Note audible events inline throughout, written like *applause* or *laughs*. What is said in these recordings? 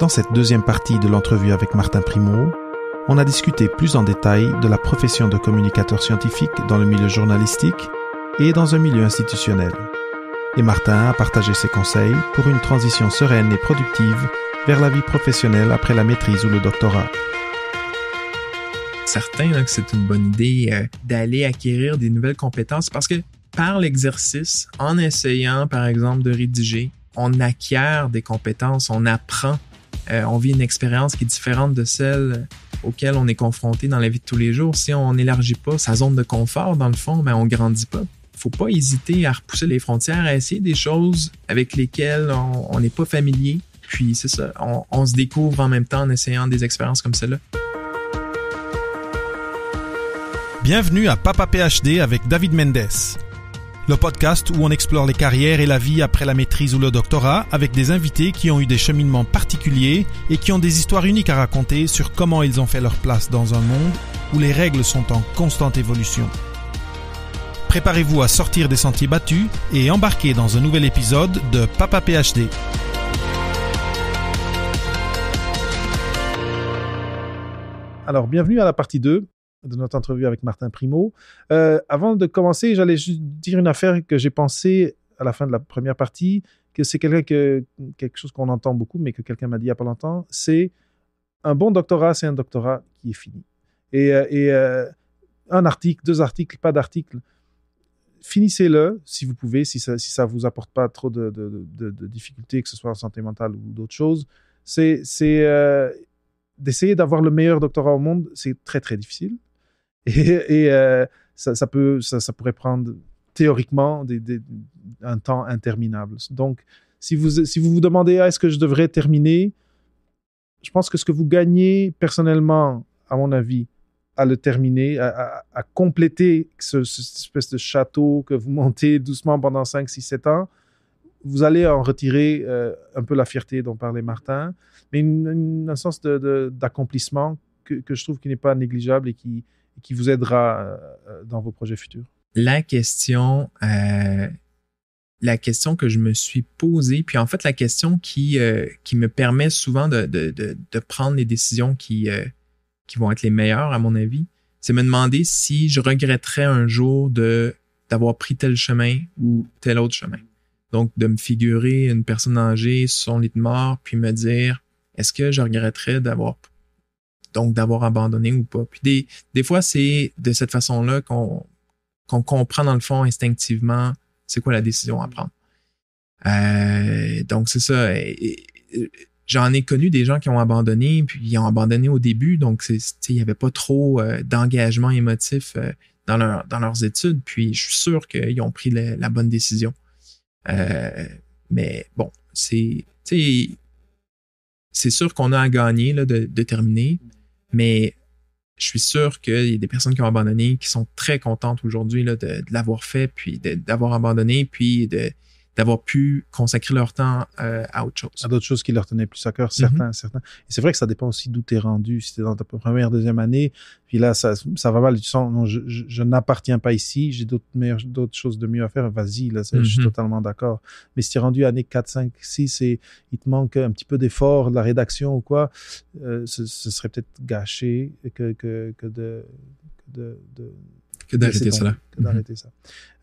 Dans cette deuxième partie de l'entrevue avec Martin Primo, on a discuté plus en détail de la profession de communicateur scientifique dans le milieu journalistique et dans un milieu institutionnel. Et Martin a partagé ses conseils pour une transition sereine et productive vers la vie professionnelle après la maîtrise ou le doctorat. Certain que c'est une bonne idée euh, d'aller acquérir des nouvelles compétences parce que par l'exercice, en essayant par exemple de rédiger, on acquiert des compétences, on apprend, euh, on vit une expérience qui est différente de celle auquel on est confronté dans la vie de tous les jours. Si on n'élargit pas sa zone de confort, dans le fond, ben on grandit pas. Faut pas hésiter à repousser les frontières, à essayer des choses avec lesquelles on n'est pas familier. Puis c'est ça, on, on se découvre en même temps en essayant des expériences comme celle-là. Bienvenue à Papa PhD avec David Mendes, le podcast où on explore les carrières et la vie après la maîtrise ou le doctorat avec des invités qui ont eu des cheminements particuliers et qui ont des histoires uniques à raconter sur comment ils ont fait leur place dans un monde où les règles sont en constante évolution. Préparez-vous à sortir des sentiers battus et embarquer dans un nouvel épisode de Papa PhD. Alors, bienvenue à la partie 2 de notre entrevue avec Martin Primo. Euh, avant de commencer, j'allais juste dire une affaire que j'ai pensé à la fin de la première partie, que c'est quelque chose qu'on entend beaucoup, mais que quelqu'un m'a dit il n'y a pas longtemps, c'est un bon doctorat, c'est un doctorat qui est fini. Et, euh, euh, un article, deux articles, pas d'article, finissez-le si vous pouvez, si ça ne vous apporte pas trop de, difficultés, que ce soit en santé mentale ou d'autres choses. C'est d'essayer d'avoir le meilleur doctorat au monde, c'est très très difficile. *laughs* Et, euh, ça, peut, ça, pourrait prendre théoriquement un temps interminable. Donc, si vous, si vous vous demandez ah, est-ce que je devrais terminer, je pense que ce que vous gagnez personnellement, à mon avis, à le terminer, à, compléter ce, cette espèce de château que vous montez doucement pendant 5, 6, 7 ans, vous allez en retirer euh, un peu la fierté dont parlait Martin, mais un sens d'accomplissement que, je trouve qui n'est pas négligeable et qui, qui vous aidera euh, dans vos projets futurs? La question, euh, la question que je me suis posée, puis en fait la question qui, euh, qui me permet souvent de, de, de, prendre les décisions qui, euh, qui vont être les meilleures à mon avis, c'est me demander si je regretterais un jour d'avoir pris tel chemin ou tel autre chemin. Donc de me figurer une personne âgée sur son lit de mort, puis me dire est-ce que je regretterais d'avoir donc d'avoir abandonné ou pas. Puis des, des fois, c'est de cette façon-là qu'on qu'on comprend dans le fond instinctivement c'est quoi la décision à prendre. Euh, donc c'est ça. J'en ai connu des gens qui ont abandonné, puis ils ont abandonné au début, donc il y avait pas trop euh, d'engagement émotif euh, dans leur dans leurs études. Puis je suis sûr qu'ils ont pris la, la bonne décision. Euh, mais bon, c'est c'est sûr qu'on a à gagner là, de, de terminer, mais je suis sûr qu'il y a des personnes qui ont abandonné, qui sont très contentes aujourd'hui de, de l'avoir fait, puis d'avoir abandonné, puis de, d'avoir pu consacrer leur temps euh, à autre chose. À d'autres choses qui leur tenaient plus à cœur, certains, mm -hmm. certains. Et c'est vrai que ça dépend aussi d'où tu es rendu. Si tu es dans ta première, deuxième année, puis là, ça, ça va mal, tu sens, non, je, je, je n'appartiens pas ici, j'ai d'autres d'autres choses de mieux à faire, vas-y, là, mm -hmm. je suis totalement d'accord. Mais si tu es rendu année 4, 5, 6 et il te manque un petit peu d'effort, de la rédaction ou quoi, euh, ce, ce, serait peut-être gâché que, que, que de, de, de que d'arrêter cela. Que d'arrêter ça.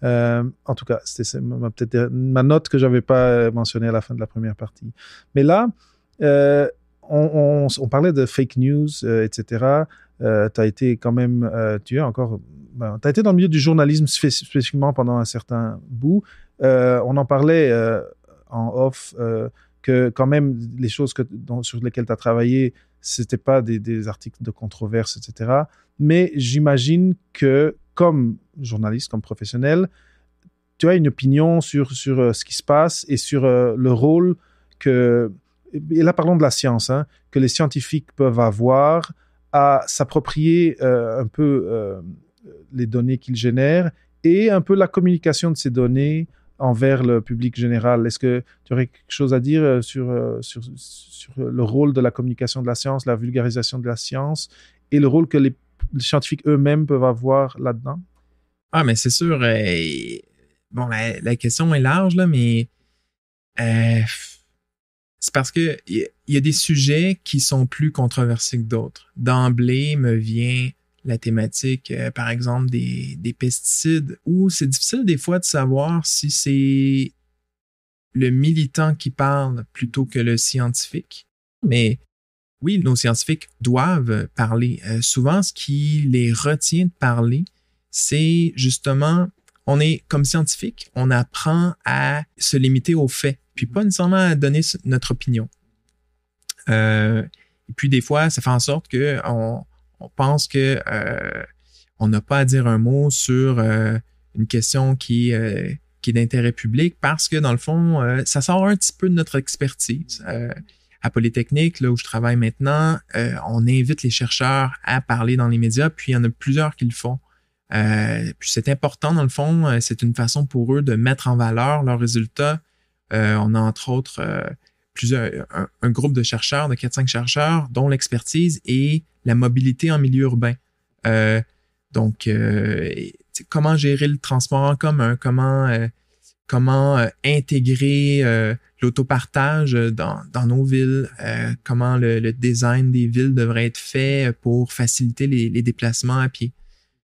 Euh, en tout cas, c'était peut-être ma note que j'avais pas mentionnée à la fin de la première partie. Mais là, euh, on, on, on, parlait de fake news, euh, etc. tu as été quand même, tu es encore, ben, tu as été dans le milieu du journalisme spécifiquement pendant un certain bout. on en parlait en off que quand même les choses que, dont, sur lesquelles tu as travaillé, c'était pas des, des, articles de controverse, etc. Mais j'imagine que comme journaliste, comme professionnel, tu as une opinion sur, sur euh, ce qui se passe et sur euh, le rôle que, et là parlons de la science, hein, que les scientifiques peuvent avoir à s'approprier euh, un peu les données qu'ils génèrent et un peu la communication de ces données envers le public général. Est-ce que tu aurais quelque chose à dire sur, sur, sur le rôle de la communication de la science, la vulgarisation de la science et le rôle que les les scientifiques eux-mêmes peuvent avoir là-dedans? Ah, mais c'est sûr. Euh, bon, la, question est large, là, mais euh, c'est parce que il y, a des sujets qui sont plus controversés que d'autres. D'emblée me vient la thématique, euh, par exemple, des, des pesticides, où c'est difficile des fois de savoir si c'est le militant qui parle plutôt que le scientifique. Mais oui, nos scientifiques doivent parler. Euh, souvent, ce qui les retient de parler, c'est justement, on est comme scientifique, on apprend à se limiter aux faits, puis pas nécessairement à donner notre opinion. Euh, et puis des fois, ça fait en sorte que on, pense que euh, on n'a pas à dire un mot sur euh, une question qui, euh, qui est d'intérêt public parce que dans le fond, euh, ça sort un petit peu de notre expertise. À Polytechnique, là où je travaille maintenant, on invite les chercheurs à parler dans les médias, puis il y en a plusieurs qui le font. puis c'est important dans le fond, c'est une façon pour eux de mettre en valeur leurs résultats. on a entre autres plusieurs, un, groupe de chercheurs, de 4-5 chercheurs, dont l'expertise est la mobilité en milieu urbain. Euh, donc, euh, comment gérer le transport en commun, comment, euh, comment intégrer l'autopartage dans, dans nos villes, comment le, design des villes devrait être fait pour faciliter les, déplacements à pied.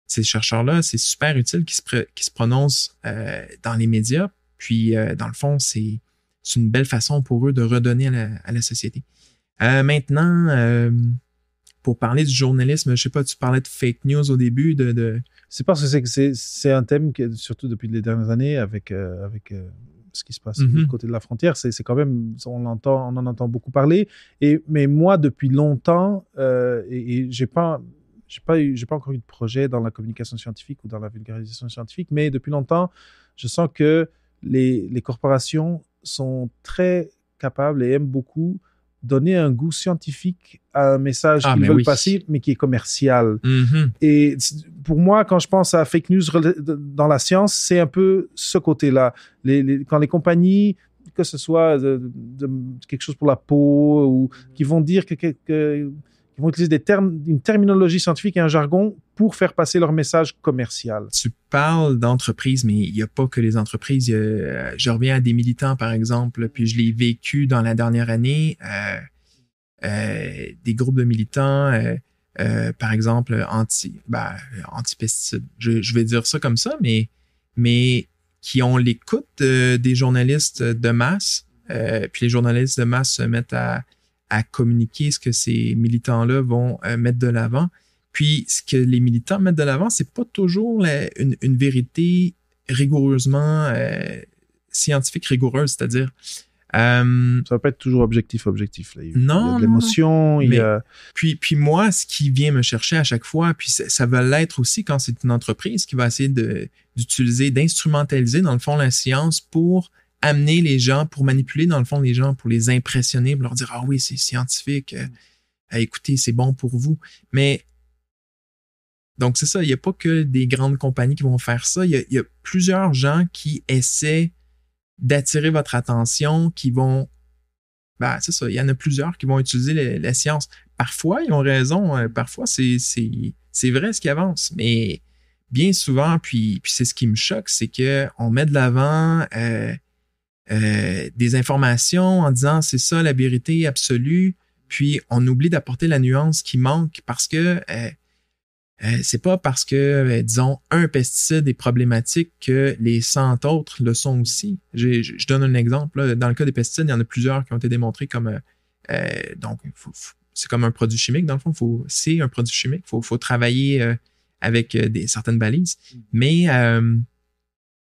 Ces chercheurs-là, c'est super utile qu'ils se, prononcent dans les médias. Puis, dans le fond, c'est une belle façon pour eux de redonner à la, société. Euh, maintenant, euh, pour parler du journalisme, je sais pas, tu parlais de fake news au début. C'est parce que c'est un thème qui, surtout depuis les dernières années, euh, avec ce qui se passe du côté de la frontière, c'est quand même, on, entend, on en entend beaucoup parler. Et, mais moi, depuis longtemps, et, et j'ai pas j'ai pas j'ai pas encore eu de projet dans la communication scientifique ou dans la vulgarisation scientifique, mais depuis longtemps, je sens que les, les corporations sont très capables et aiment beaucoup donner un goût scientifique à un message ah, qu'ils veulent passer, mais qui est commercial. Mm-hmm. Et pour moi, quand je pense à fake news dans la science, c'est un peu ce côté-là. Les, quand les compagnies, que ce soit de, quelque chose pour la peau, ou qui vont dire que, que, ils vont utiliser une terminologie scientifique et un jargon pour faire passer leur message commercial. Tu parles d'entreprises, mais il n'y a pas que les entreprises. je reviens à des militants, par exemple, puis je l'ai vécu dans la dernière année. Euh, euh, des groupes de militants, euh, par exemple, anti, ben, anti-pesticides. Je, je, vais dire ça comme ça, mais qui ont l'écoute des journalistes de masse. puis les journalistes de masse se mettent à à communiquer ce que ces militants-là vont euh, mettre de l'avant. Puis, ce que les militants mettent de l'avant, c'est pas toujours une, une, vérité rigoureusement euh, scientifique rigoureuse, c'est-à-dire. Euh, ça va pas être toujours objectif, objectif. Là. Il, non, y a de l'émotion. Il a... puis, puis moi, ce qui vient me chercher à chaque fois, puis ça, ça va l'être aussi quand c'est une entreprise qui va essayer d'utiliser, d'instrumentaliser dans le fond la science pour amener les gens, pour manipuler dans le fond les gens, pour les impressionner, pour leur dire ah oui c'est scientifique, euh, écoutez c'est bon pour vous. Mais donc c'est ça, il n'y a pas que des grandes compagnies qui vont faire ça. Il y a, plusieurs gens qui essaient d'attirer votre attention, qui vont ben, c'est ça, il y en a plusieurs qui vont utiliser la, science. Parfois, ils ont raison, euh, parfois c'est, c'est, vrai ce qui avance, mais bien souvent, puis, puis c'est ce qui me choque, c'est que on met de l'avant euh, euh, des informations en disant c'est ça la vérité absolue, puis on oublie d'apporter la nuance qui manque parce que euh, euh c'est pas parce que, euh, disons, un pesticide est problématique que les 100 autres le sont aussi. Je, donne un exemple. Dans le cas des pesticides, il y en a plusieurs qui ont été démontrés comme... donc, c'est comme un produit chimique, dans le fond. Faut, c'est un produit chimique. Il faut, faut travailler avec des, certaines balises. Mais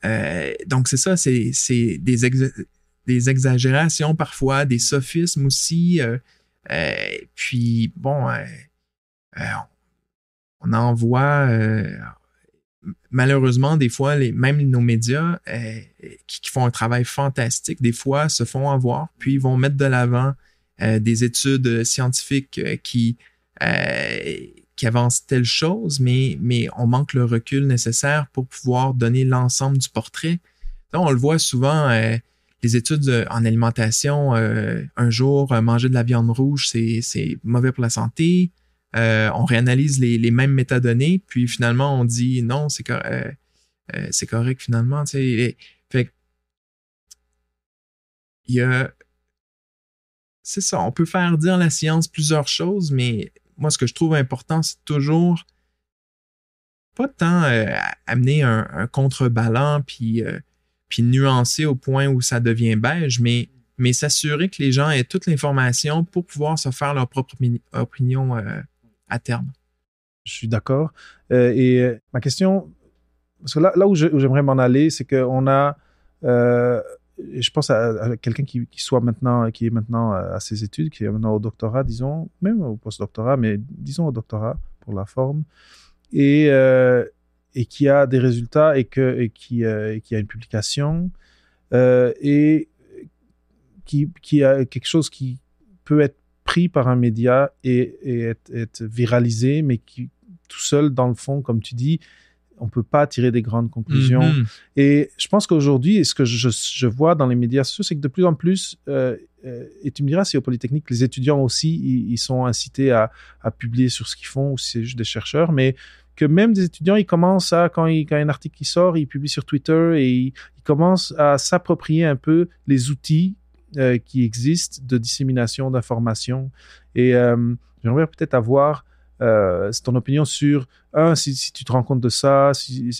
euh, donc, c'est ça, c'est, des, des exagérations parfois, des sophismes aussi. Euh, euh, puis, bon, on en voit malheureusement, des fois, les, même nos médias qui, font un travail fantastique, des fois se font avoir, puis vont mettre de l'avant des études scientifiques qui qui avance telle chose, mais, mais on manque le recul nécessaire pour pouvoir donner l'ensemble du portrait. Donc, on le voit souvent, euh, les études euh, en alimentation, euh, un jour, manger de la viande rouge, c'est mauvais pour la santé. on réanalyse les, les, mêmes métadonnées, puis finalement, on dit non, c'est c'est correct finalement. Tu il y a c'est ça. On peut faire dire la science plusieurs choses, mais moi, ce que je trouve important, c'est toujours pas tant euh, amener un, un contrebalan puis, euh, puis nuancer au point où ça devient beige, mais, mais s'assurer que les gens aient toute l'information pour pouvoir se faire leur propre opinion euh, à terme. Je suis d'accord. et ma question, parce que là, là où j'aimerais m'en aller, c'est qu'on a je pense à, quelqu'un qui, soit maintenant, qui est maintenant à ses études, qui est maintenant au doctorat, disons, même au postdoctorat, mais disons au doctorat pour la forme, et, euh, qui a des résultats et, euh, qui a une publication, euh, et qui, a quelque chose qui peut être pris par un média et, et être, être viralisé, mais qui tout seul, dans le fond, comme tu dis, on peut pas tirer des grandes conclusions. Mhm. Et je pense qu'aujourd'hui, ce que je, vois dans les médias sociaux, c'est que de plus en plus, euh, euh, et tu me diras si au Polytechnique, les étudiants aussi, ils, sont incités à, publier sur ce qu'ils font, ou si c'est juste des chercheurs, mais que même des étudiants, ils commencent à, quand, il, quand un article qui sort, ils publient sur Twitter et ils, commencent à s'approprier un peu les outils euh, qui existent de dissémination d'informations. Et j'aimerais peut-être avoir euh, c'est ton opinion sur, un, si, tu te rends compte de ça,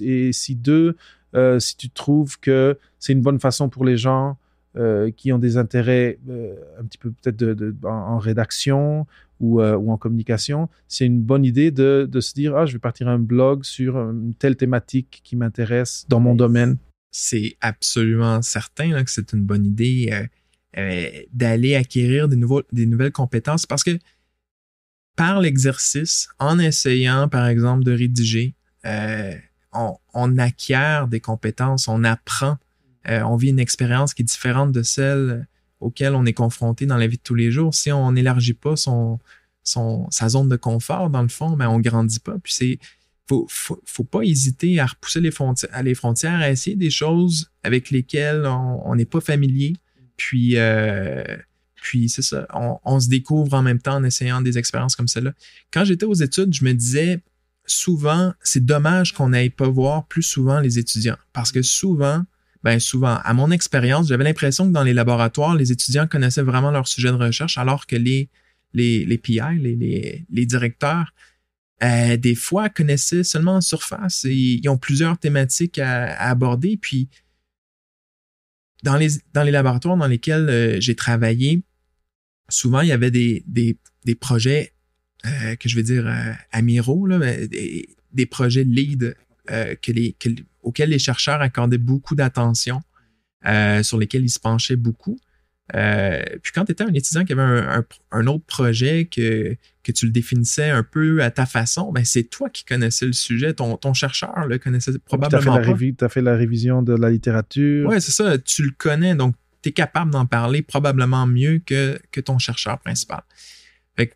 et si deux, euh, si tu trouves que c'est une bonne façon pour les gens euh, qui ont des intérêts un petit peu peut-être de, en, rédaction ou, ou, en communication, c'est une bonne idée de, de, se dire, ah, je vais partir un blog sur une telle thématique qui m'intéresse dans mon domaine. C'est absolument certain que c'est une bonne idée d'aller acquérir des, nouveaux, des nouvelles compétences parce que par l'exercice, en essayant, par exemple, de rédiger, euh, on, acquiert des compétences, on apprend, euh, on vit une expérience qui est différente de celle auquel on est confronté dans la vie de tous les jours. Si on n'élargit pas son, son, sa zone de confort, dans le fond, ben, on grandit pas. Puis c'est, faut, faut, pas hésiter à repousser les frontières, les frontières, à essayer des choses avec lesquelles on n'est pas familier. Puis, euh, puis c'est ça, on, se découvre en même temps en essayant des expériences comme celle-là. Quand j'étais aux études, je me disais souvent, c'est dommage qu'on n'aille pas voir plus souvent les étudiants. Parce que souvent, ben souvent, à mon expérience, j'avais l'impression que dans les laboratoires, les étudiants connaissaient vraiment leur sujet de recherche, alors que les, les, les PI, les, les, directeurs, euh, des fois connaissaient seulement en surface. Et ils ont plusieurs thématiques à, aborder. Puis, dans les, dans les laboratoires dans lesquels euh, j'ai travaillé, souvent, il y avait des, des, des projets euh, que je vais dire euh, amiraux, là, des, des, projets lead euh, que les, auxquels les chercheurs accordaient beaucoup d'attention, sur lesquels ils se penchaient beaucoup. puis quand tu étais un étudiant qui avait un, un, autre projet que, que tu le définissais un peu à ta façon, ben c'est toi qui connaissais le sujet. Ton, ton chercheur le connaissait probablement Tu as, fait la révision de la littérature. Oui, c'est ça. Tu le connais, donc tu es capable d'en parler probablement mieux que, que ton chercheur principal.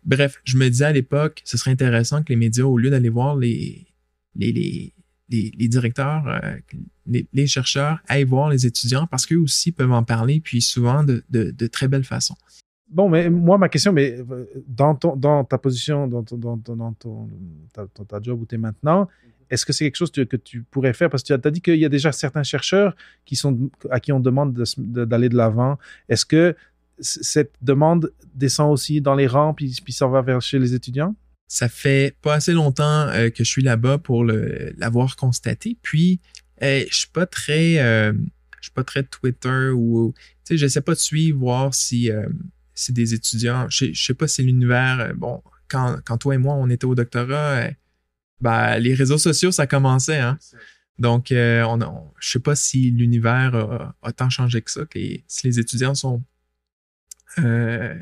bref, je me disais à l'époque, ce serait intéressant que les médias, au lieu d'aller voir les, les, les, les, directeurs, euh, les, chercheurs, aillent voir les étudiants parce qu'eux aussi peuvent en parler, puis souvent de, de, très belle façon. Bon, mais moi, ma question, mais euh, dans, ton, dans ta position, dans, ton, dans ton, ta, ta, job où tu es maintenant, est-ce que c'est quelque chose que tu pourrais faire? Parce que tu as, dit qu'il y a déjà certains chercheurs qui sont, à qui on demande d'aller de, l'avant. Est-ce que cette demande descend aussi dans les rangs puis, puis ça va vers chez les étudiants? Ça fait pas assez longtemps euh, que je suis là-bas pour l'avoir constaté. Puis, euh, je suis pas très, euh, je suis pas très Twitter ou, tu sais, j'essaie pas de suivre voir si c'est des étudiants. Je, je sais pas si l'univers, bon, quand, quand toi et moi on était au doctorat ben, les réseaux sociaux, ça commençait. Hein? Donc, euh, on, je sais pas si l'univers a, tant changé que ça, que si les étudiants sont euh,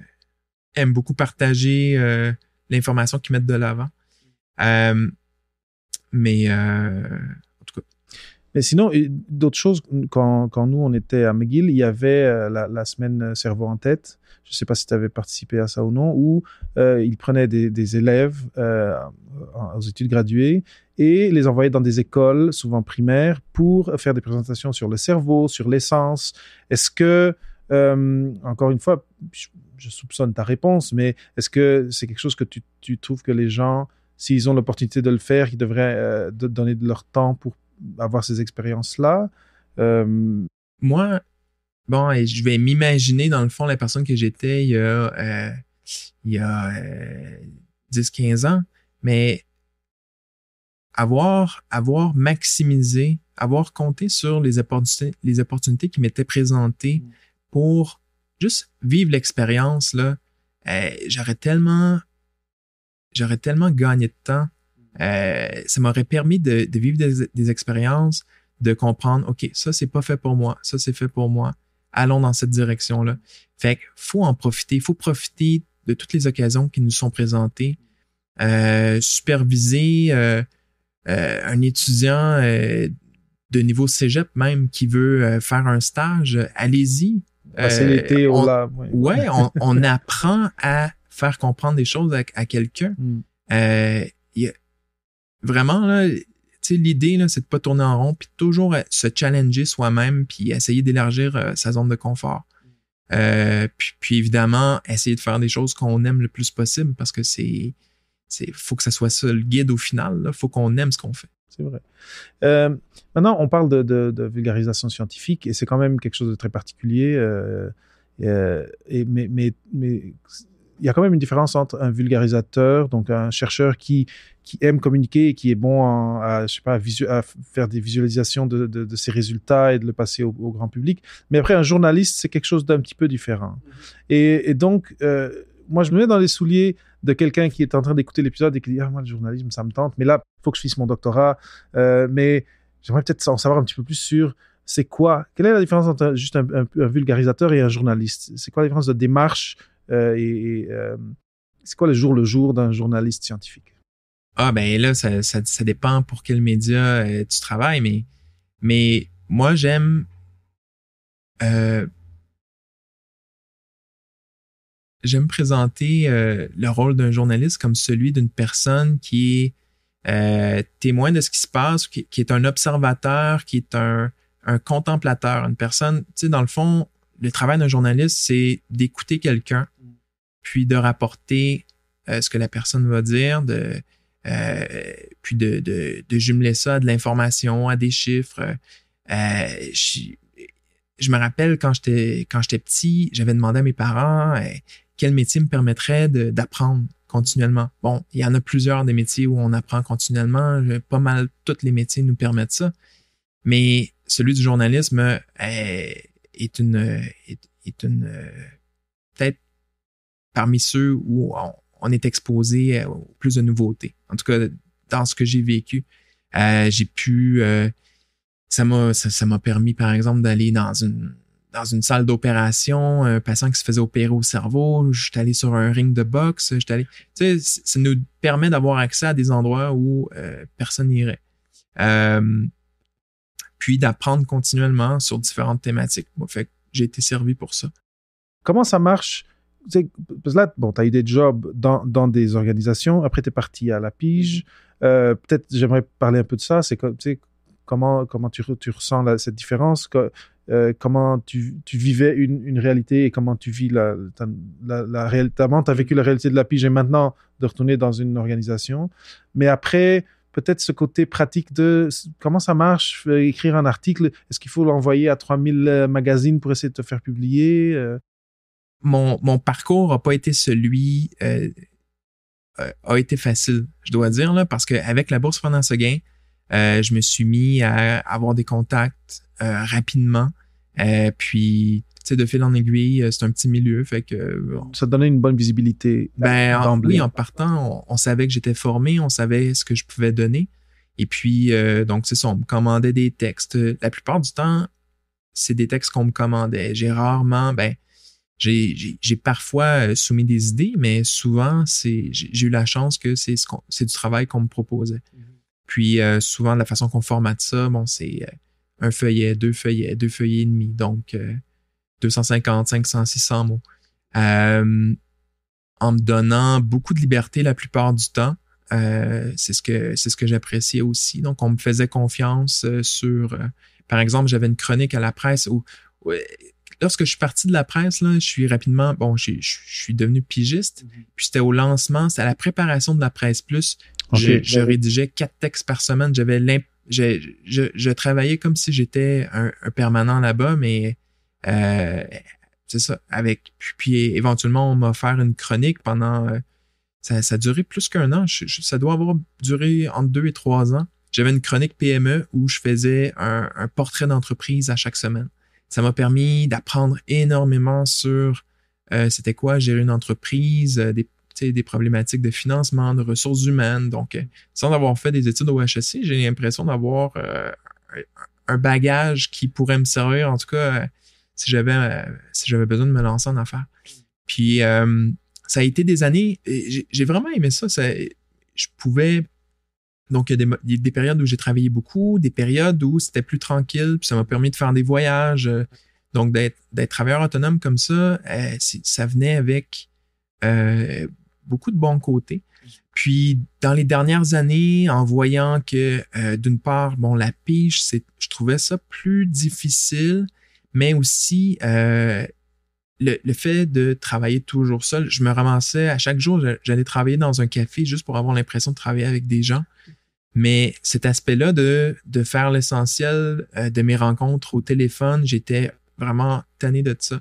aiment beaucoup partager euh, l'information qu'ils mettent de l'avant. Euh, mais cas. Mais sinon, d'autres choses, quand, nous, on était à McGill, il y avait la, la, semaine Cerveau en tête. Je ne sais pas si tu avais participé à ça ou non, où euh, ils prenaient des, élèves euh, aux études graduées et les envoyaient dans des écoles, souvent primaires, pour faire des présentations sur le cerveau, sur l'essence. Est-ce que, euh, encore une fois, je, soupçonne ta réponse, mais est-ce que c'est quelque chose que tu, trouves que les gens, s'ils ont l'opportunité de le faire, ils devraient euh, de donner de leur temps pour avoir ces expériences-là Moi, bon, et je vais m'imaginer dans le fond la personne que j'étais il y a, euh, il y a 10-15 ans, mais avoir, avoir maximisé, avoir compté sur les opportunités, les opportunités qui m'étaient présentées mm. pour juste vivre l'expérience, là, euh, j'aurais tellement, j'aurais tellement gagné de temps. Euh, ça m'aurait permis de, de vivre des, des, expériences, de comprendre, OK, ça, c'est pas fait pour moi, ça, c'est fait pour moi. Allons dans cette direction-là. Fait qu'il faut en profiter. Il faut profiter de toutes les occasions qui nous sont présentées. Euh, superviser euh, euh, un étudiant de niveau cégep même qui veut faire un stage, allez-y. Passer on, Ouais, *laughs* on, apprend à faire comprendre des choses à, quelqu'un. Mm. Vraiment, là, l'idée, là, c'est de pas tourner en rond, puis toujours se challenger soi-même, puis essayer d'élargir sa zone de confort. puis, puis, évidemment, essayer de faire des choses qu'on aime le plus possible parce que c'est il faut que ça soit ça le guide au final. Il faut qu'on aime ce qu'on fait. C'est vrai. Euh, maintenant, on parle de, vulgarisation scientifique et c'est quand même quelque chose de très particulier. Euh, euh, mais, mais, mais il y a quand même une différence entre un vulgarisateur, donc un chercheur qui, qui aime communiquer et qui est bon à, je sais pas, à, faire des visualisations de, de, ses résultats et de le passer au, grand public. Mais après, un journaliste, c'est quelque chose d'un petit peu différent. Mm-hmm. Et, et, donc, moi, je me mets dans les souliers de quelqu'un qui est en train d'écouter l'épisode et qui dit Ah, moi, le journalisme, ça me tente, mais là, il faut que je fasse mon doctorat. Euh, mais j'aimerais peut-être en savoir un petit peu plus sur c'est quoi, quelle est la différence entre juste un, vulgarisateur et un journaliste? C'est quoi la différence de démarche euh, et, euh, c'est quoi le jour le jour d'un journaliste scientifique? Ah, ben là, ça, ça, dépend pour quel média tu travailles, mais, mais moi, j'aime j'aime présenter euh, le rôle d'un journaliste comme celui d'une personne qui est euh, témoin de ce qui se passe, qui, est un observateur, qui est un, un contemplateur, une personne, tu sais, dans le fond, le travail d'un journaliste, c'est d'écouter quelqu'un, puis de rapporter euh, ce que la personne va dire, de, puis de, de, de, jumeler ça à de l'information, à des chiffres. Je, je, me rappelle quand j'étais quand j'étais petit, j'avais demandé à mes parents quel métier me permettrait d'apprendre continuellement. Bon, il y en a plusieurs des métiers où on apprend continuellement. Pas mal tous les métiers nous permettent ça. Mais celui du journalisme est, une est, une peut-être parmi ceux où on, est exposé à plus de nouveautés. En tout cas, dans ce que j'ai vécu, euh, j'ai pu euh, ça m'a ça m'a permis par exemple d'aller dans une dans une salle d'opération, un patient qui se faisait opérer au cerveau, je suis allé sur un ring de boxe, je allé, tu sais, ça nous permet d'avoir accès à des endroits où euh, personne n'irait. Euh, puis d'apprendre continuellement sur différentes thématiques. Moi, fait j'ai été servi pour ça. Comment ça marche? Parce que là, bon, tu as eu des jobs dans, dans des organisations, après tu es parti à la pige. Euh, peut-être j'aimerais parler un peu de ça. C'est comment, comment tu, tu ressens cette différence? Euh, comment tu, tu, vivais une, une, réalité et comment tu vis la, la, la réalité. Avant, tu as vécu la réalité de la pige et maintenant de retourner dans une organisation. Mais après, peut-être ce côté pratique de comment ça marche, écrire un article, est-ce qu'il faut l'envoyer à 3000 euh, magazines pour essayer de te faire publier? Euh? Mon, mon parcours n'a pas été celui, euh, a été facile, je dois dire, là, parce qu'avec la bourse pendant ce gain, je me suis mis à avoir des contacts euh, rapidement. Euh, puis, tu sais, de fil en aiguille, euh, c'est un petit milieu, fait que... Ça donnait une bonne visibilité ben, en, Oui, en partant, on, savait que j'étais formé, on savait ce que je pouvais donner. Et puis, donc, c'est ça, on me commandait des textes. La plupart du temps, c'est des textes qu'on me commandait. J'ai rarement, ben, j'ai parfois soumis des idées, mais souvent, c'est j'ai eu la chance que c'est ce du travail qu'on me proposait. Mm-hmm. Puis, souvent, la façon qu'on formate ça, bon, c'est un feuillet, deux feuillets, deux feuillets et demi, donc 250, 500, 600 mots. Euh, en me donnant beaucoup de liberté la plupart du temps. Euh, c'est ce que c'est ce que j'appréciais aussi. Donc, on me faisait confiance euh, sur. par exemple, j'avais une chronique à la presse où, lorsque je suis parti de la presse, là, je suis rapidement. Bon, je suis devenu pigiste. Mm-hmm. Puis c'était au lancement, c'était à la préparation de la presse plus. je, je, rédigeais quatre textes par semaine. J'avais je, je, travaillais comme si j'étais un, permanent là-bas, mais c'est ça. Avec puis, éventuellement, on m'a offert une chronique pendant. ça, ça a duré plus qu'un an. ça doit avoir duré entre deux et trois ans. J'avais une chronique PME où je faisais un, un portrait d'entreprise à chaque semaine. Ça m'a permis d'apprendre énormément sur c'était quoi gérer une entreprise, des des problématiques de financement, de ressources humaines. Donc, euh, sans avoir fait des études au HSC, j'ai l'impression d'avoir euh, un bagage qui pourrait me servir, en tout cas, euh, si j'avais si j'avais besoin de me lancer en affaires. Puis, ça a été des années, j'ai vraiment aimé ça. Je pouvais donc, il y a des, périodes où j'ai travaillé beaucoup, des périodes où c'était plus tranquille, puis ça m'a permis de faire des voyages. Donc, d'être travailleur autonome comme ça, ça venait avec beaucoup de bons côtés. Puis dans les dernières années, en voyant que euh, d'une part, bon, la pige, je trouvais ça plus difficile, mais aussi euh, le, le, fait de travailler toujours seul. Je me ramassais à chaque jour, j'allais travailler dans un café juste pour avoir l'impression de travailler avec des gens. Mais cet aspect-là de, de faire l'essentiel euh, de mes rencontres au téléphone, j'étais vraiment tanné de ça.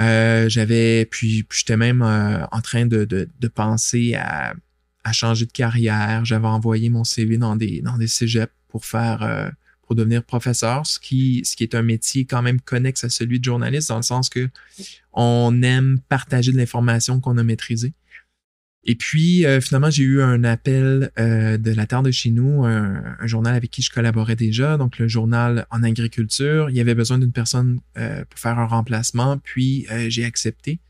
Euh, j'avais puis, j'étais même euh, en train de, de, penser à, à, changer de carrière. J'avais envoyé mon CV dans des dans des cégeps pour faire pour devenir professeur, ce qui ce qui est un métier quand même connexe à celui de journaliste dans le sens que on aime partager de l'information qu'on a maîtrisée. Et puis, euh, finalement, j'ai eu un appel euh, de la Terre de chez nous, un, journal avec qui je collaborais déjà, donc le journal en agriculture. Il y avait besoin d'une personne euh, pour faire un remplacement, puis j'ai accepté.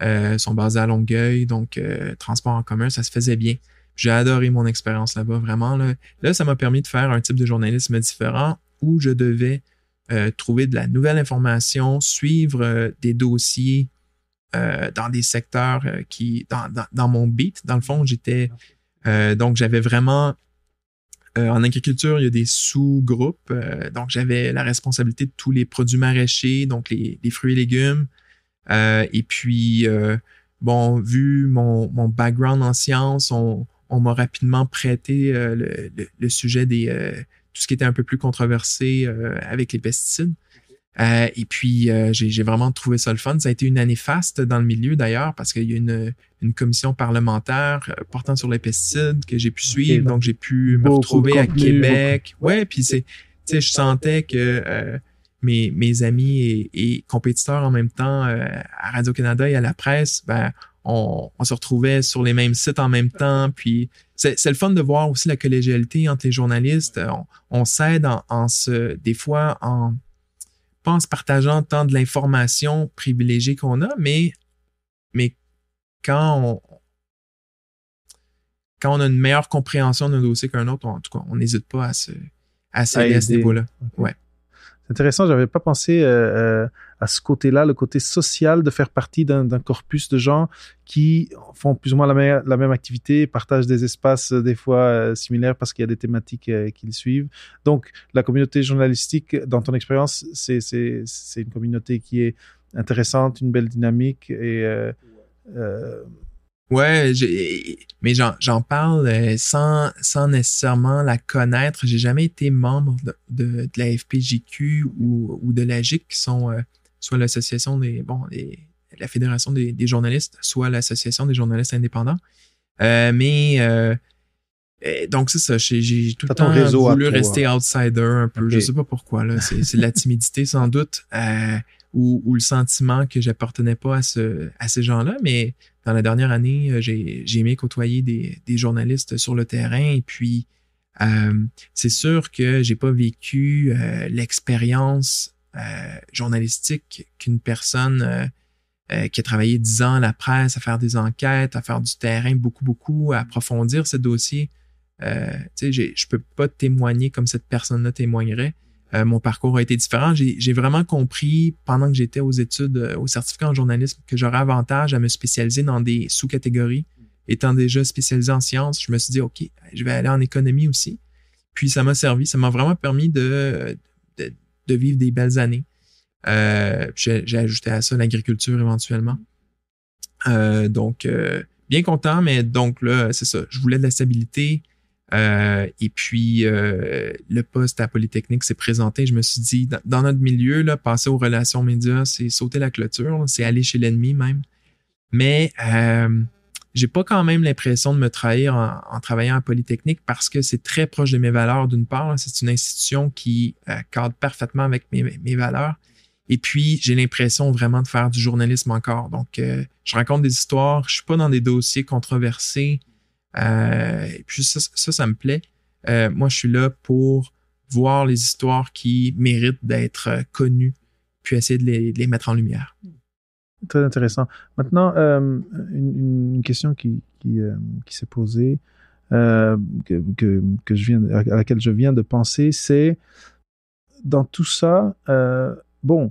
ils sont basés à Longueuil, donc transport en commun, ça se faisait bien. J'ai adoré mon expérience là-bas, vraiment. Là, là ça m'a permis de faire un type de journalisme différent où je devais trouver de la nouvelle information, suivre des dossiers euh, dans des secteurs euh, qui, dans, dans, dans, mon beat, dans le fond, j'étais, euh, donc j'avais vraiment, en agriculture, il y a des sous-groupes, donc j'avais la responsabilité de tous les produits maraîchers, donc les, fruits et légumes, et puis, bon, vu mon, mon background en sciences, on, on m'a rapidement prêté le, le, le, sujet des, tout ce qui était un peu plus controversé avec les pesticides. Euh, et puis, euh, j'ai vraiment trouvé ça le fun. Ça a été une année faste dans le milieu d'ailleurs parce qu'il y a une, une commission parlementaire euh, portant sur les pesticides que j'ai pu suivre. donc, j'ai pu me retrouver à Québec. Ouais, puis c'est, tu sais, je sentais que mes, mes amis et, compétiteurs en même temps à Radio-Canada et à la presse, ben, on, on, se retrouvait sur les mêmes sites en même temps. Puis c'est le fun de voir aussi la collégialité entre les journalistes. On, on s'aide en, en se, des fois en pas en se partageant tant de l'information privilégiée qu'on a, mais, mais quand on, quand on a une meilleure compréhension d'un dossier qu'un autre, en tout cas, on n'hésite pas à se, à s'aider à, ce niveau-là. Ouais. C'est intéressant, j'avais pas pensé euh, euh, à ce côté-là, le côté social de faire partie d'un corpus de gens qui font plus ou moins la, même, la activité, partagent des espaces euh, des fois similaires parce qu'il y a des thématiques qu'ils suivent. Donc, la communauté journalistique, dans ton expérience, c'est une communauté qui est intéressante, une belle dynamique et Ouais, mais j'en parle euh, sans, sans nécessairement la connaître. J'ai jamais été membre de, de, la FPJQ ou, ou de l'AGIC, qui sont euh, soit l'association des bon la fédération des, des journalistes, soit l'association des journalistes indépendants. Euh, mais euh, donc c'est ça, j'ai tout le temps voulu rester outsider un peu. Je sais pas pourquoi là, c'est de la timidité sans doute. Ou, ou, le sentiment que j'appartenais pas à, ce, à ces gens-là, mais dans la dernière année, euh, j'ai, aimé côtoyer des, des, journalistes sur le terrain et puis euh, c'est sûr que j'ai pas vécu euh, l'expérience euh, journalistique qu'une personne euh, qui a travaillé dix ans à la presse, à faire des enquêtes, à faire du terrain, beaucoup, beaucoup, à approfondir ce dossier. tu sais, je peux pas témoigner comme cette personne-là témoignerait. Euh, mon parcours a été différent. J'ai vraiment compris pendant que j'étais aux études, euh, au certificat en journalisme, que j'aurais avantage à me spécialiser dans des sous-catégories. Étant déjà spécialisé en sciences, je me suis dit, OK, je vais aller en économie aussi. Puis ça m'a servi, ça m'a vraiment permis de, de, vivre des belles années. Euh, J'ai ajouté à ça l'agriculture éventuellement. Euh, donc, bien content, mais donc là, c'est ça. Je voulais de la stabilité. et puis, le poste à Polytechnique s'est présenté. Je me suis dit, dans, notre milieu, là, passer aux relations médias, c'est sauter la clôture, c'est aller chez l'ennemi même. Mais j'ai pas quand même l'impression de me trahir en, travaillant à Polytechnique parce que c'est très proche de mes valeurs d'une part. C'est une institution qui euh, cadre parfaitement avec mes, valeurs. Et puis, j'ai l'impression vraiment de faire du journalisme encore. Donc, euh, je raconte des histoires, je suis pas dans des dossiers controversés. Euh, et puis, ça, ça, me plaît. moi, je suis là pour voir les histoires qui méritent d'être connues, puis essayer de les mettre en lumière. Très intéressant. Maintenant, euh, une, question qui, euh, s'est posée, euh, que, je viens, à laquelle je viens de penser, c'est dans tout ça, bon,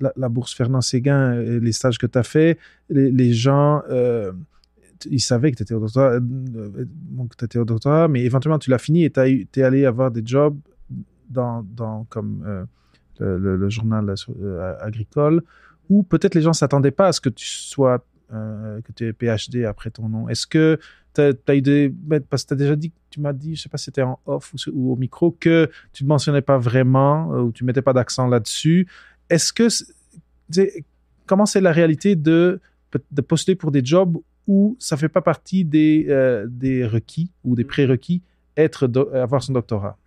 la, bourse Fernand Séguin, les stages que tu as fait, les, gens, ils savaient que tu étais au doctorat, que étais au doctorat, mais éventuellement tu l'as fini et tu es allé avoir des jobs dans, comme le, journal agricole ou peut-être les gens s'attendaient pas à ce que tu sois, euh, que tu aies PhD après ton nom. Est-ce que tu as, eu des. Ben, parce que tu as déjà dit, tu m'as dit, je sais pas si c'était en off ou, au micro, que tu ne mentionnais pas vraiment euh, ou tu mettais pas d'accent là-dessus. Est-ce que. Comment c'est la réalité de, de postuler pour des jobs où ça fait pas partie des, euh, des requis ou des prérequis être avoir son doctorat?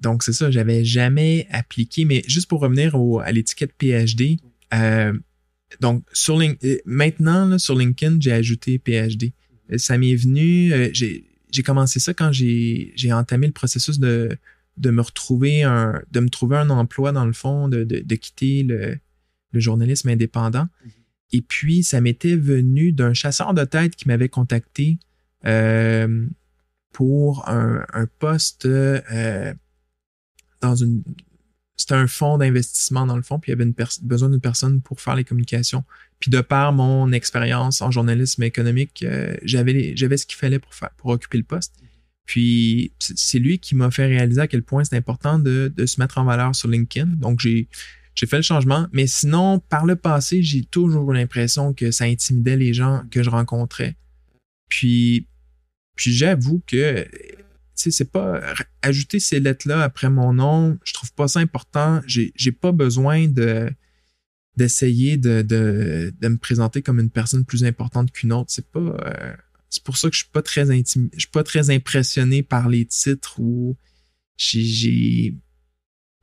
Donc, c'est ça, j'avais jamais appliqué, mais juste pour revenir au, à l'étiquette PhD, euh, donc, sur euh, maintenant, sur LinkedIn, j'ai ajouté PhD. Euh, ça m'est venu, euh, j'ai commencé ça quand j'ai entamé le processus de, de me retrouver un, de me trouver un emploi dans le fond, de, de, quitter le, le, journalisme indépendant. Mm-hmm. Et puis, ça m'était venu d'un chasseur de tête qui m'avait contacté pour un, un poste dans une, c'était un fonds d'investissement dans le fond, puis il y avait une besoin d'une personne pour faire les communications. Puis de par mon expérience en journalisme économique, euh, j'avais j'avais ce qu'il fallait pour faire pour occuper le poste. Puis c'est lui qui m'a fait réaliser à quel point c'est important de, de, se mettre en valeur sur LinkedIn. Donc j'ai j'ai fait le changement, mais sinon par le passé, j'ai toujours l'impression que ça intimidait les gens que je rencontrais. Puis puis j'avoue que sais, c'est pas ajouter ces lettres-là après mon nom, je trouve pas ça important. J'ai, j'ai pas besoin de d'essayer de, de, de, me présenter comme une personne plus importante qu'une autre. C'est pas euh, c'est pour ça que je suis pas très je suis pas très impressionné par les titres ou j'ai,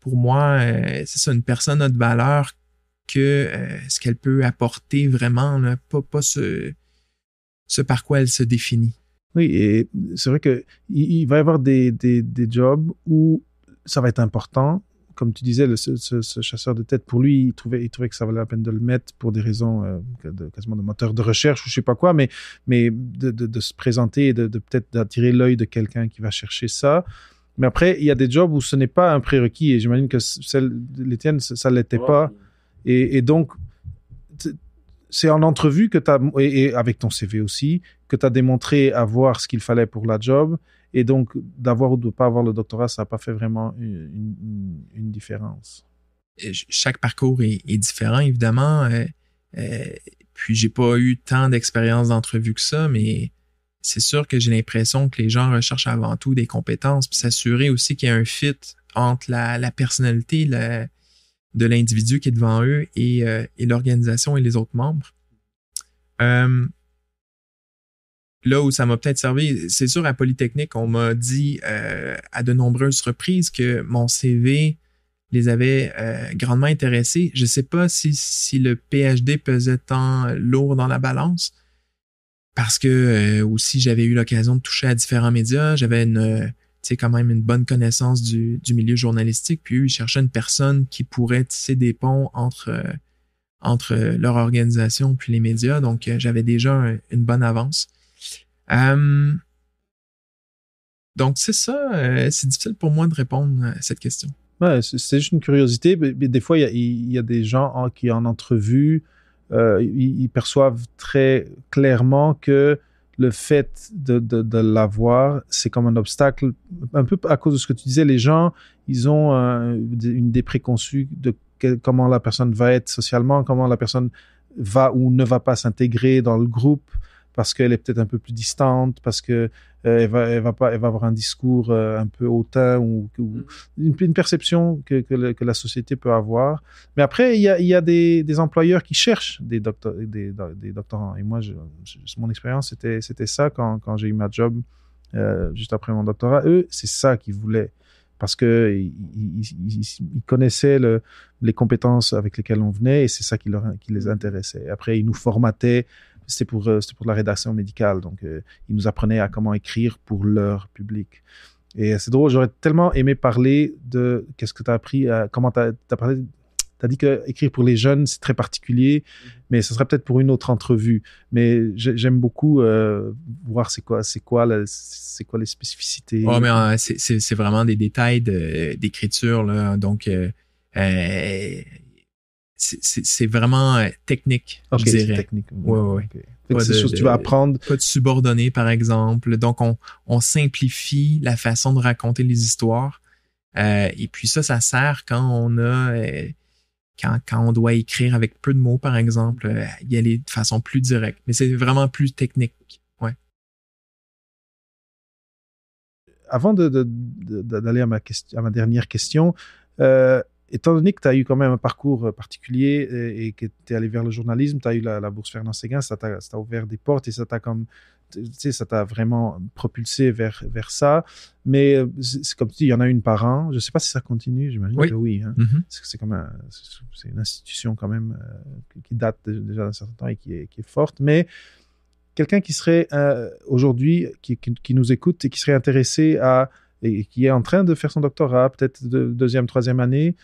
pour moi euh, c'est ça une personne a de valeur que euh, ce qu'elle peut apporter vraiment pas pas ce ce par quoi elle se définit. Oui, et c'est vrai qu'il il va y avoir des, des, des, jobs où ça va être important. Comme tu disais, le, ce, ce, chasseur de tête, pour lui, il trouvait, il trouvait que ça valait la peine de le mettre pour des raisons euh, de, quasiment de moteur de recherche ou je sais pas quoi, mais, mais de, de, de se présenter et de, de peut-être d'attirer l'œil de quelqu'un qui va chercher ça. Mais après, il y a des jobs où ce n'est pas un prérequis et j'imagine que celle, les tiennes, ça ne l'était pas. Et, et donc, c'est en entrevue que tu as, et, avec ton CV aussi, que tu as démontré avoir ce qu'il fallait pour la job. Et donc, d'avoir ou de ne pas avoir le doctorat, ça n'a pas fait vraiment une, différence. Chaque parcours est, différent, évidemment. Euh, euh, puis, j'ai pas eu tant d'expérience d'entrevue que ça, mais c'est sûr que j'ai l'impression que les gens recherchent avant tout des compétences, puis s'assurer aussi qu'il y a un fit entre la, la personnalité, la, de l'individu qui est devant eux et, euh, et l'organisation et les autres membres. Euh, là où ça m'a peut-être servi, c'est sûr, à Polytechnique, on m'a dit euh, à de nombreuses reprises que mon CV les avait grandement intéressés. Je ne sais pas si, si le PhD pesait tant lourd dans la balance, parce que aussi j'avais eu l'occasion de toucher à différents médias, j'avais une c'est quand même une bonne connaissance du, milieu journalistique. Puis eux, ils cherchaient une personne qui pourrait tisser des ponts entre, euh, entre leur organisation puis les médias. Donc, euh, j'avais déjà une bonne avance. Hum, donc, c'est ça. Euh, c'est difficile pour moi de répondre à cette question. Ouais, c'est juste une curiosité. Des fois, il y, a, des gens qui, en entrevue, ils, perçoivent très clairement que le fait de, de, l'avoir, c'est comme un obstacle, un peu à cause de ce que tu disais, les gens, ils ont une idée préconçue de comment la personne va être socialement, comment la personne va ou ne va pas s'intégrer dans le groupe. parce qu'elle est peut-être un peu plus distante, parce que elle va, elle va pas, elle va avoir un discours euh, un peu hautain ou, ou une, une, perception que, que, le, que, la société peut avoir. Mais après, il y a, il y a des, des employeurs qui cherchent des, doctor, des, des doctorants. Et moi, je, je, mon expérience, c'était, c'était ça quand, quand j'ai eu ma job euh, juste après mon doctorat. Eux, c'est ça qu'ils voulaient parce que ils, ils, ils connaissaient le, les compétences avec lesquelles on venait et c'est ça qui, leur, qui les intéressait. Après, ils nous formataient c'était pour, euh, pour la rédaction médicale. Donc, euh, ils nous apprenaient à comment écrire pour leur public. Et c'est drôle, j'aurais tellement aimé parler de qu'est-ce que tu as appris, à, comment tu as, parlé. Tu as dit que écrire pour les jeunes, c'est très particulier, mm-hmm. mais ce serait peut-être pour une autre entrevue. Mais j'aime beaucoup euh, voir c'est quoi, c'est quoi, c'est quoi les spécificités. Oh, mais euh, c'est vraiment des détails d'écriture, là. Donc, euh, c'est vraiment euh, technique, je dirais. technique. Ouais, ouais. Okay. C'est chose que tu vas apprendre. Pas de subordonné, par exemple. Donc, on, on simplifie la façon de raconter les histoires. Euh, et puis ça, ça sert quand on a... Euh, quand, quand on doit écrire avec peu de mots, par exemple, euh, y aller de façon plus directe. Mais c'est vraiment plus technique. Ouais. Avant d'aller de, de, à, ma question, à ma dernière question, étant donné que tu as eu quand même un parcours euh, particulier et, et que tu es allé vers le journalisme, tu as eu la, la, bourse Fernand Séguin, ça t'a ouvert des portes et ça t'a comme tu sais, ça t'a vraiment propulsé vers, vers ça. Mais euh, c'est comme tu dis, il y en a une par an. Je sais pas si ça continue, j'imagine oui. que oui. Hein. Mm -hmm. C'est comme c'est une institution quand même euh, qui date déjà d'un certain temps et qui est, qui est forte. Mais quelqu'un qui serait euh, aujourd'hui, qui, qui, qui, nous écoute et qui serait intéressé à et qui est en train de faire son doctorat, peut-être de deuxième, troisième année,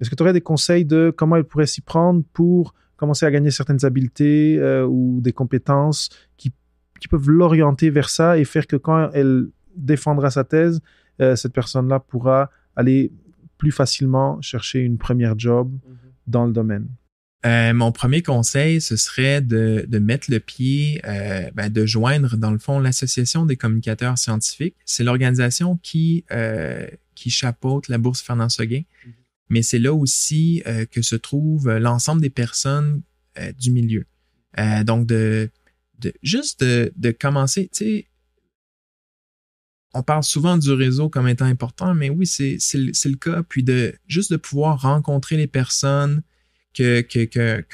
est-ce que tu aurais des conseils de comment elle pourrait s'y prendre pour commencer à gagner certaines habiletés euh, ou des compétences qui, qui peuvent l'orienter vers ça et faire que quand elle défendra sa thèse, euh, cette personne-là pourra aller plus facilement chercher une première job mm -hmm. dans le domaine? Euh, mon premier conseil, ce serait de, de mettre le pied, euh, ben, de joindre dans le fond l'Association des communicateurs scientifiques. C'est l'organisation qui, euh, qui chapeaute la bourse Fernand Seguin. Mm -hmm. Mais c'est là aussi euh, que se trouve l'ensemble des personnes euh, du milieu. Euh, donc, de, de juste de, de commencer, tu sais, on parle souvent du réseau comme étant important, mais oui, c'est le cas. Puis de juste de pouvoir rencontrer les personnes, que, que, que,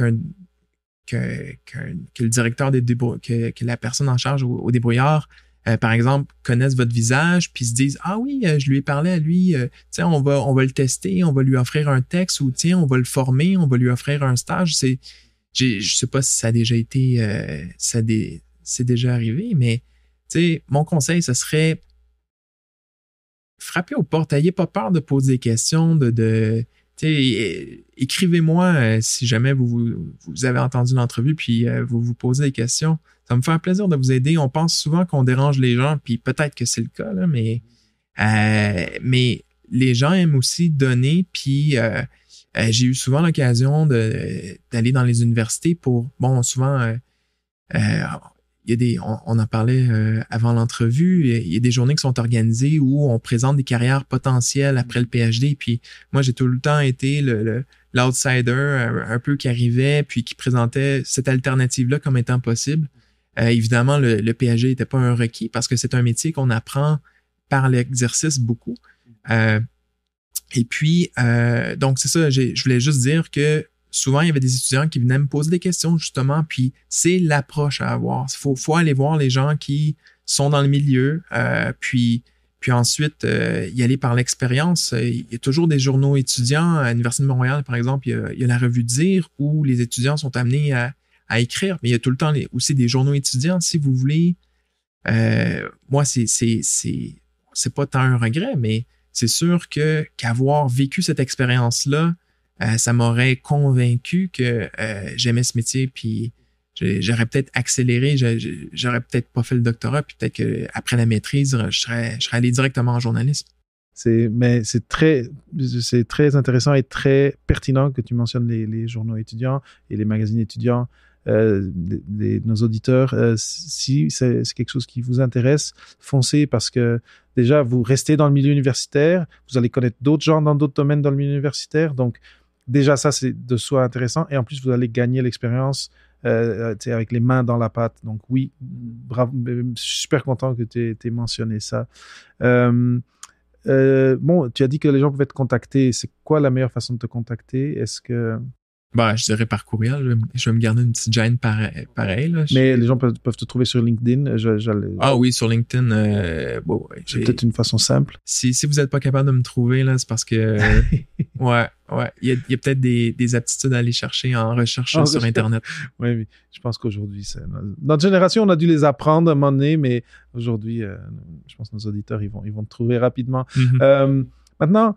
que, que, le directeur des que, que la personne en charge au, débrouillard, euh, par exemple, connaissent votre visage, puis se disent Ah oui, euh, je lui ai parlé à lui, euh, tiens, on va, on va le tester, on va lui offrir un texte ou tiens, on va le former, on va lui offrir un stage. C'est, je sais pas si ça a déjà été, ça c'est déjà arrivé, mais mon conseil, ce serait frapper aux portes, ayez pas peur de poser des questions, de écrivez-moi euh, si jamais vous, vous avez entendu l'entrevue puis euh, vous vous posez des questions. Ça me fait un plaisir de vous aider. On pense souvent qu'on dérange les gens, puis peut-être que c'est le cas, là, mais, euh, mais les gens aiment aussi donner, puis j'ai eu souvent l'occasion d'aller dans les universités pour, bon, souvent, il y a des, on, en parlait euh, avant l'entrevue, il y a des journées qui sont organisées où on présente des carrières potentielles après le PhD. Puis moi, j'ai tout le temps été le, l'outsider un, un, peu qui arrivait puis qui présentait cette alternative-là comme étant possible. Euh, évidemment, le, le PhD n'était pas un requis parce que c'est un métier qu'on apprend par l'exercice beaucoup. Euh, et puis, euh, donc c'est ça, je voulais juste dire que souvent, il y avait des étudiants qui venaient me poser des questions, justement, puis c'est l'approche à avoir. Il faut, aller voir les gens qui sont dans le milieu, euh, puis, ensuite euh, y aller par l'expérience. Il y a toujours des journaux étudiants à l'Université de Montréal, par exemple, il y a, la revue Dire où les étudiants sont amenés à, écrire, mais il y a tout le temps aussi des journaux étudiants, si vous voulez. Euh, moi, c'est c'est c'est pas tant un regret, mais c'est sûr que qu'avoir vécu cette expérience-là, euh, ça m'aurait convaincu que euh, j'aimais ce métier, puis j'aurais peut-être accéléré, j'aurais peut-être pas fait le doctorat, puis peut-être qu'après la maîtrise, je serais, allé directement en journalisme. C'est, mais c'est très, c'est très intéressant et très pertinent que tu mentionnes les, journaux étudiants et les magazines étudiants. Euh, nos auditeurs, si c'est quelque chose qui vous intéresse, foncez parce que déjà vous restez dans le milieu universitaire, vous allez connaître d'autres gens dans d'autres domaines dans le milieu universitaire, donc déjà ça c'est de soi intéressant et en plus vous allez gagner l'expérience euh, avec les mains dans la pâte. Donc oui, bravo, super content que tu aies, mentionné ça. bon, tu as dit que les gens pouvaient te contacter. C'est quoi la meilleure façon de te contacter? Est-ce que bah, je dirais par courriel. Je vais, me garder une petite gêne pareil. pareil Mais les gens peuvent, te trouver sur LinkedIn. ah oui, sur LinkedIn. Euh, c'est peut-être une façon simple. Si, si vous n'êtes pas capable de me trouver, là, c'est parce que. *laughs* ouais, ouais. Il y a, peut-être des, aptitudes à aller chercher en recherche sur Internet. *laughs* oui. Je pense qu'aujourd'hui, notre génération, on a dû les apprendre à un moment donné, mais aujourd'hui, euh, je pense que nos auditeurs, ils vont, ils vont te trouver rapidement. Euh, maintenant,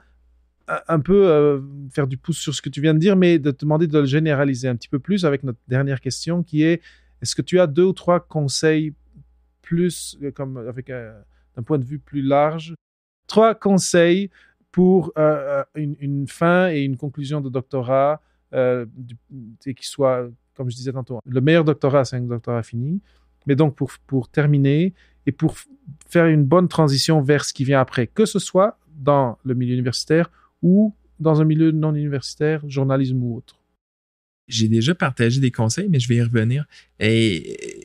un peu euh, faire du pouce sur ce que tu viens de dire, mais de te demander de le généraliser un petit peu plus avec notre dernière question qui est est-ce que tu as deux ou trois conseils plus, euh, comme avec un, point de vue plus large, trois conseils pour euh, une, fin et une conclusion de doctorat qui soit, comme je disais tantôt, le meilleur doctorat, c'est un doctorat fini, mais donc pour, pour terminer et pour faire une bonne transition vers ce qui vient après, que ce soit dans le milieu universitaire ou dans un milieu non universitaire, journalisme ou autre? J'ai déjà partagé des conseils, mais je vais y revenir. Et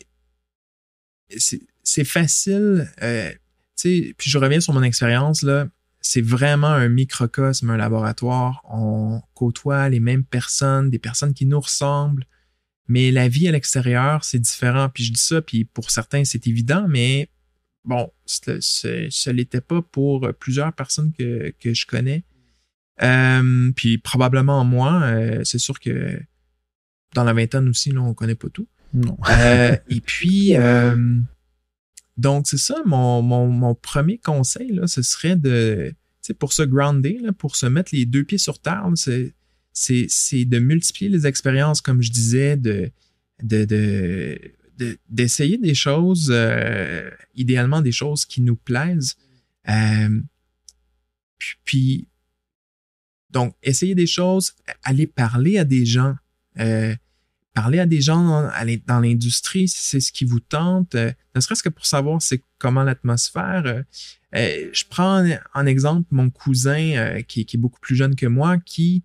c'est facile, euh, puis je reviens sur mon expérience, là. C'est vraiment un microcosme, un laboratoire. On côtoie les mêmes personnes, des personnes qui nous ressemblent. Mais la vie à l'extérieur, c'est différent. Puis je dis ça, puis pour certains, c'est évident, mais bon, ce n'était pas pour plusieurs personnes que, que je connais. Euh, puis probablement moi, euh, c'est sûr que dans la vingtaine aussi, là, on connaît pas tout. Non. Euh, et puis, donc c'est ça, mon, mon, mon, premier conseil, là, ce serait de, tu sais, pour se grounder, là, pour se mettre les deux pieds sur terre, c'est, c'est, c'est de multiplier les expériences, comme je disais, de, de, de, d'essayer des choses, idéalement des choses qui nous plaisent. puis, donc, essayer des choses, aller parler à des gens, euh, parler à des gens dans, l'industrie si c'est ce qui vous tente, euh, ne serait-ce que pour savoir c'est comment l'atmosphère. Euh, je prends en, exemple mon cousin qui, est beaucoup plus jeune que moi, qui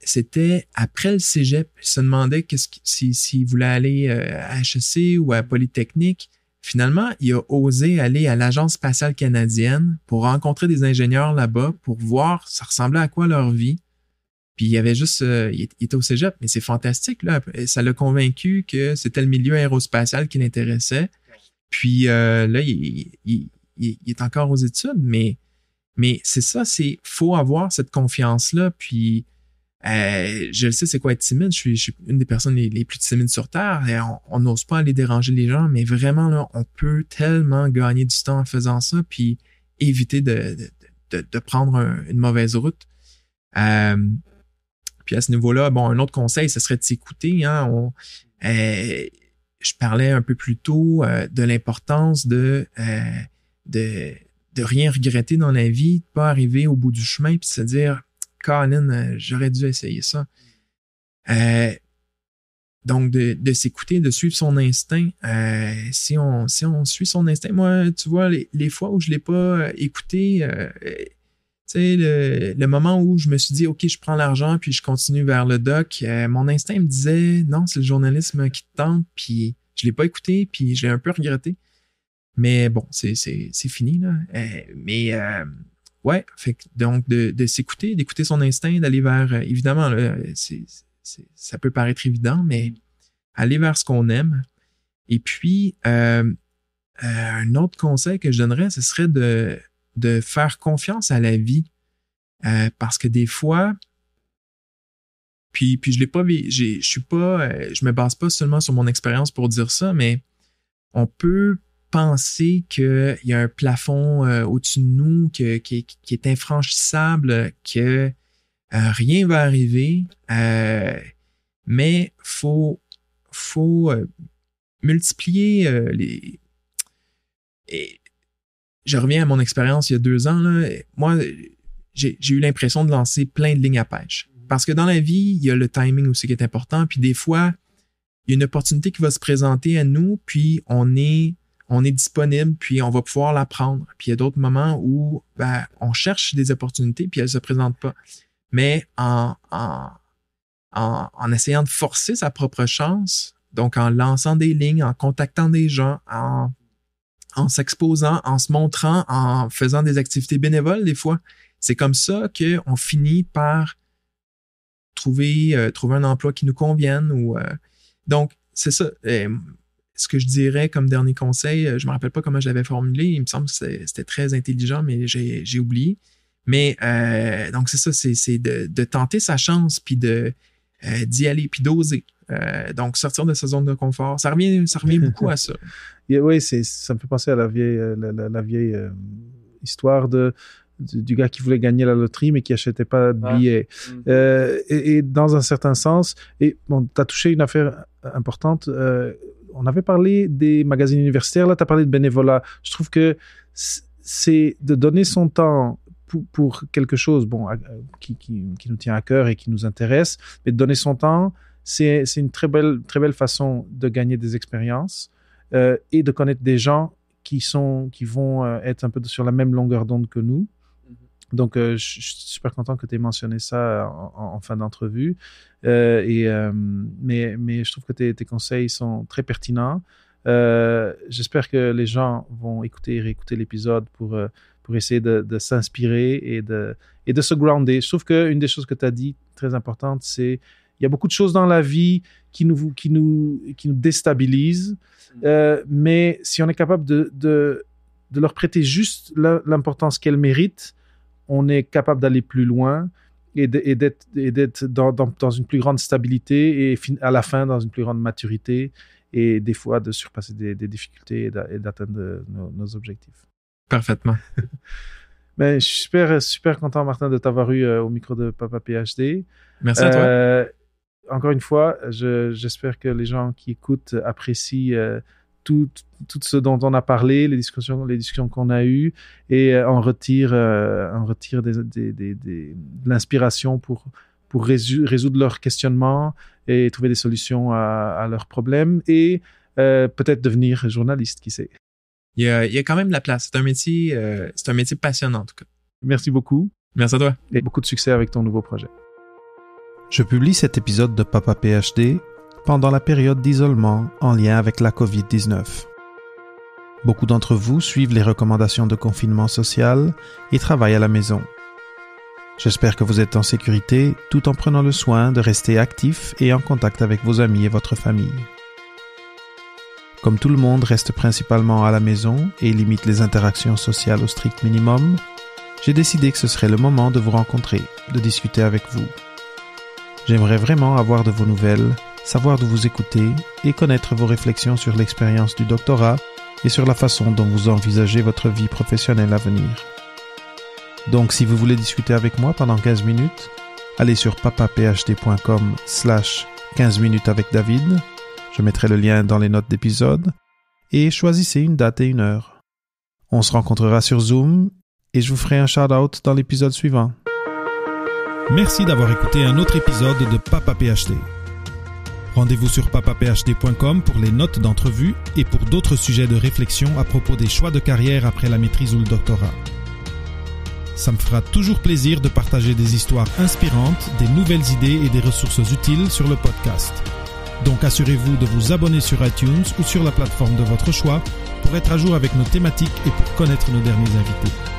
c'était après le cégep, il se demandait s'il voulait aller à HEC ou à Polytechnique. Finalement, il a osé aller à l'Agence spatiale canadienne pour rencontrer des ingénieurs là-bas pour voir ça ressemblait à quoi leur vie. Puis il avait juste, euh, il, était au cégep, mais c'est fantastique là. ça l'a convaincu que c'était le milieu aérospatial qui l'intéressait. Puis euh, là, il, est encore aux études, mais mais c'est ça, c'est faut avoir cette confiance là. Puis euh, je sais, c'est quoi être timide. Je suis, une des personnes les, plus timides sur Terre. Et on n'ose pas aller déranger les gens, mais vraiment, là, on peut tellement gagner du temps en faisant ça, puis éviter de, de, de, prendre une mauvaise route. Euh, puis à ce niveau-là, bon, un autre conseil, ce serait de s'écouter. Hein, euh, je parlais un peu plus tôt de l'importance de, de, de rien regretter dans la vie, de pas arriver au bout du chemin, puis se dire Colin, euh, j'aurais dû essayer ça. Euh, donc, de, s'écouter, de suivre son instinct. Euh, si, on, si on suit son instinct, moi, tu vois, les, fois où je ne l'ai pas écouté, tu sais, le, moment où je me suis dit, OK, je prends l'argent, puis je continue vers le doc, mon instinct me disait, non, c'est le journalisme qui te tente, puis je ne l'ai pas écouté, puis je l'ai un peu regretté. Mais bon, c'est fini, là. mais Ouais, donc de, s'écouter, d'écouter son instinct, d'aller vers, euh, évidemment, ça peut paraître évident, mais aller vers ce qu'on aime. Et puis, euh, euh, un autre conseil que je donnerais, ce serait de, de faire confiance à la vie. parce que des fois, puis, puis je l'ai pas, je suis pas, je me base pas seulement sur mon expérience pour dire ça, mais on peut penser qu'il y a un plafond euh, au-dessus de nous qui, est infranchissable, que euh, rien va arriver, euh, mais faut faut multiplier les. Et je reviens à mon expérience il y a deux ans. Là, moi, j'ai eu l'impression de lancer plein de lignes à pêche. Parce que dans la vie, il y a le timing aussi qui est important. Puis des fois, il y a une opportunité qui va se présenter à nous, puis on est on est disponible, puis on va pouvoir la prendre. Puis il y a d'autres moments où ben, on cherche des opportunités, puis elles ne se présentent pas. Mais en, essayant de forcer sa propre chance, donc en lançant des lignes, en contactant des gens, en, s'exposant, en se montrant, en faisant des activités bénévoles des fois. C'est comme ça qu'on finit par trouver, euh, trouver un emploi qui nous convienne. Euh, donc, c'est ça. Ce que je dirais comme dernier conseil, je me rappelle pas comment je l'avais formulé, il me semble que c'était très intelligent, mais j'ai oublié. Mais donc c'est ça, c'est de, de, tenter sa chance, puis de d'y aller, puis d'oser. donc sortir de sa zone de confort, ça revient, ça revient beaucoup à ça. *laughs* oui, ça me fait penser à la vieille, la, vieille histoire de du, gars qui voulait gagner la loterie mais qui achetait pas de billets. Mm. Euh, et, dans un certain sens, et bon, tu as touché une affaire importante. Euh, on avait parlé des magazines universitaires, là tu as parlé de bénévolat. Je trouve que c'est de donner son temps pour, quelque chose bon, qui, nous tient à cœur et qui nous intéresse, mais de donner son temps, c'est une très belle, très belle façon de gagner des expériences euh, et de connaître des gens qui, sont, qui vont être un peu sur la même longueur d'onde que nous. Donc, euh, je suis super content que tu aies mentionné ça en, fin d'entrevue. Euh, et, euh, mais, mais je trouve que tes, conseils sont très pertinents. J'espère que les gens vont écouter et réécouter l'épisode pour, pour essayer de, s'inspirer et de, et de se grounder. Je trouve qu'une des choses que tu as dit, très importante, c'est il y a beaucoup de choses dans la vie qui nous, qui nous, qui nous déstabilisent. Mm. mais si on est capable de, de, de leur prêter juste l'importance qu'elles méritent, on est capable d'aller plus loin et d'être dans, une plus grande stabilité et à la fin dans une plus grande maturité et des fois de surpasser des, difficultés et d'atteindre nos, objectifs. Parfaitement. Mais *laughs* je suis super, super content, Martin, de t'avoir eu euh, au micro de Papa PhD. Merci à toi. Euh, encore une fois, j'espère que les gens qui écoutent apprécient euh, tout, tout ce dont on a parlé, les discussions, les discussions qu'on a eues, et on retire, on retire des, des, des, de l'inspiration pour, pour résoudre leurs questionnements et trouver des solutions à, à leurs problèmes et euh, peut-être devenir journaliste, qui sait. Il y, a, il y a quand même de la place. C'est un métier, euh, c'est un métier passionnant en tout cas. Merci beaucoup. Merci à toi. Et beaucoup de succès avec ton nouveau projet. Je publie cet épisode de Papa PhD pendant la période d'isolement en lien avec la COVID-19. Beaucoup d'entre vous suivent les recommandations de confinement social et travaillent à la maison. J'espère que vous êtes en sécurité tout en prenant le soin de rester actif et en contact avec vos amis et votre famille. Comme tout le monde reste principalement à la maison et limite les interactions sociales au strict minimum, j'ai décidé que ce serait le moment de vous rencontrer, de discuter avec vous. J'aimerais vraiment avoir de vos nouvelles savoir d'où vous écoutez et connaître vos réflexions sur l'expérience du doctorat et sur la façon dont vous envisagez votre vie professionnelle à venir. Donc si vous voulez discuter avec moi pendant 15 minutes, allez sur papaphd.com slash 15 minutes avec David, je mettrai le lien dans les notes d'épisode, et choisissez une date et une heure. On se rencontrera sur Zoom et je vous ferai un shout-out dans l'épisode suivant. Merci d'avoir écouté un autre épisode de Papa PhD. Rendez-vous sur papaphd.com pour les notes d'entrevue et pour d'autres sujets de réflexion à propos des choix de carrière après la maîtrise ou le doctorat. Ça me fera toujours plaisir de partager des histoires inspirantes, des nouvelles idées et des ressources utiles sur le podcast. Donc assurez-vous de vous abonner sur iTunes ou sur la plateforme de votre choix pour être à jour avec nos thématiques et pour connaître nos derniers invités.